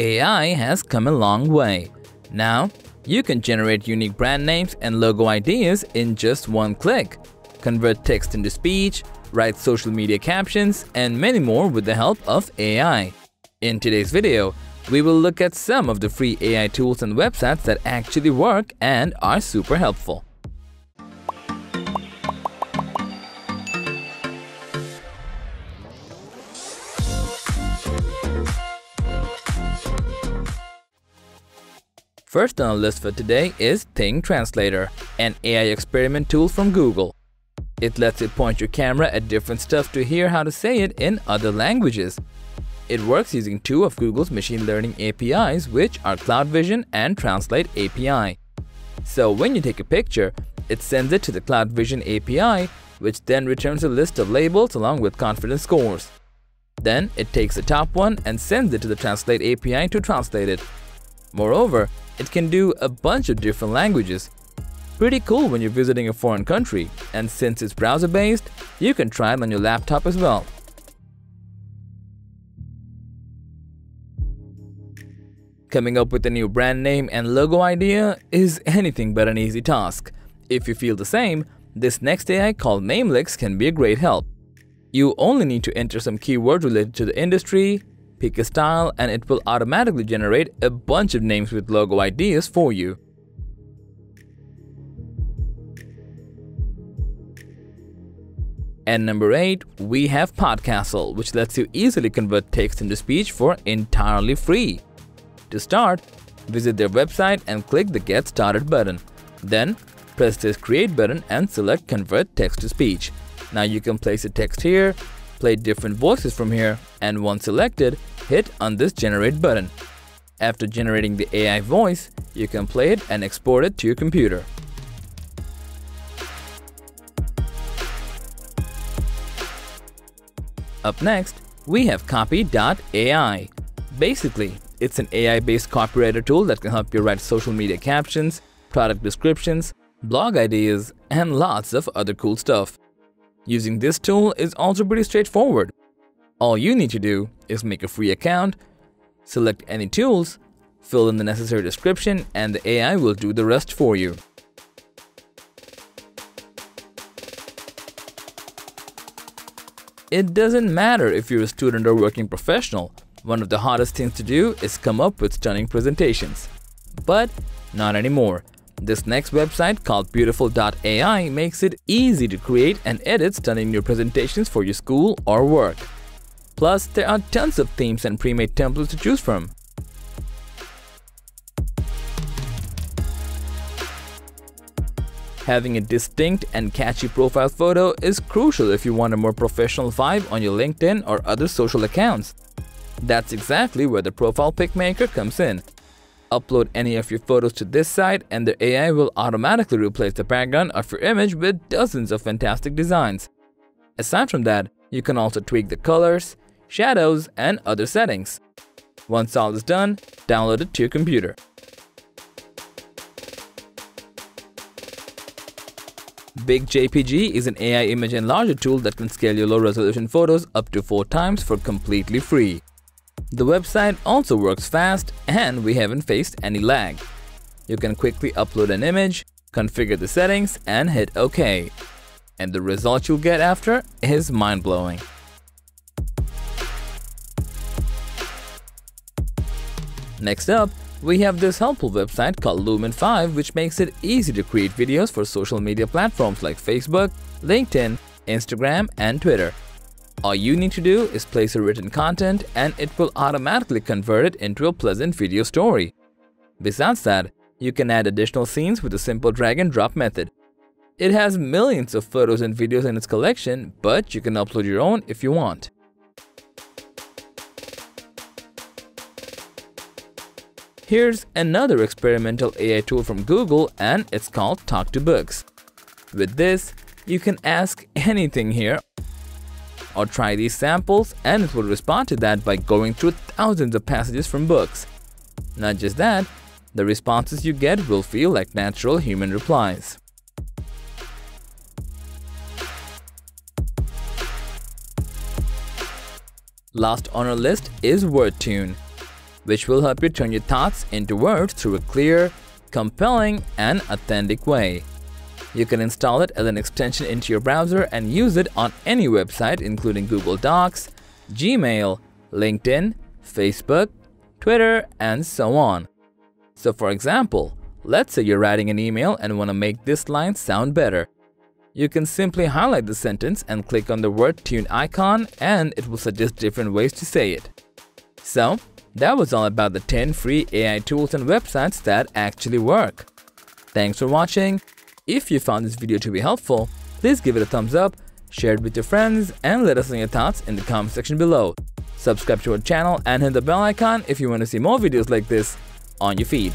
AI has come a long way. Now, you can generate unique brand names and logo ideas in just one click, convert text into speech, write social media captions, and many more with the help of AI. In today's video, we will look at some of the free AI tools and websites that actually work and are super helpful. First on the list for today is Thing Translator, an AI experiment tool from Google. It lets you point your camera at different stuff to hear how to say it in other languages. It works using two of Google's machine learning APIs which are Cloud Vision and Translate API. So when you take a picture, it sends it to the Cloud Vision API which then returns a list of labels along with confidence scores. Then it takes the top one and sends it to the Translate API to translate it. Moreover, it can do a bunch of different languages. Pretty cool when you're visiting a foreign country, and since it's browser-based, you can try it on your laptop as well. Coming up with a new brand name and logo idea is anything but an easy task. If you feel the same, this next AI called Namelix can be a great help. You only need to enter some keywords related to the industry, pick a style and it will automatically generate a bunch of names with logo ideas for you. And number 8, we have Podcastle, which lets you easily convert text into speech for entirely free. To start, visit their website and click the Get Started button. Then, press this Create button and select Convert Text to Speech. Now you can place a text here, play different voices from here, and once selected, hit on this generate button. After generating the AI voice, you can play it and export it to your computer. Up next, we have Copy.ai. Basically, it's an AI-based copywriter tool that can help you write social media captions, product descriptions, blog ideas, and lots of other cool stuff. Using this tool is also pretty straightforward. All you need to do is make a free account, select any tools, fill in the necessary description, and the AI will do the rest for you. It doesn't matter if you're a student or working professional, one of the hardest things to do is come up with stunning presentations. But not anymore. This next website called Beautiful.ai makes it easy to create and edit stunning new presentations for your school or work. Plus, there are tons of themes and pre-made templates to choose from. Having a distinct and catchy profile photo is crucial if you want a more professional vibe on your LinkedIn or other social accounts. That's exactly where the Profile Pic Maker comes in. Upload any of your photos to this site and the AI will automatically replace the background of your image with dozens of fantastic designs. Aside from that, you can also tweak the colors, shadows, and other settings. Once all is done, download it to your computer. Big JPG is an AI image enlarger tool that can scale your low-resolution photos up to 4 times for completely free. The website also works fast and we haven't faced any lag. You can quickly upload an image, configure the settings and hit OK. And the result you'll get after is mind-blowing. Next up, we have this helpful website called Lumen 5 which makes it easy to create videos for social media platforms like Facebook, LinkedIn, Instagram, and Twitter. All you need to do is place a written content and it will automatically convert it into a pleasant video story. Besides that, you can add additional scenes with a simple drag and drop method. It has millions of photos and videos in its collection, but you can upload your own if you want. Here's another experimental AI tool from Google and it's called Talk to Books. With this, you can ask anything here or try these samples and it will respond to that by going through thousands of passages from books. Not just that, the responses you get will feel like natural human replies. Last on our list is WordTune. which will help you turn your thoughts into words through a clear, compelling, and authentic way. You can install it as an extension into your browser and use it on any website including Google Docs, Gmail, LinkedIn, Facebook, Twitter, and so on. So for example, let's say you're writing an email and want to make this line sound better. You can simply highlight the sentence and click on the WordTune icon and it will suggest different ways to say it. So, that was all about the 10 free AI tools and websites that actually work. Thanks for watching. If you found this video to be helpful, please give it a thumbs up, share it with your friends, and let us know your thoughts in the comment section below. Subscribe to our channel and hit the bell icon if you want to see more videos like this on your feed.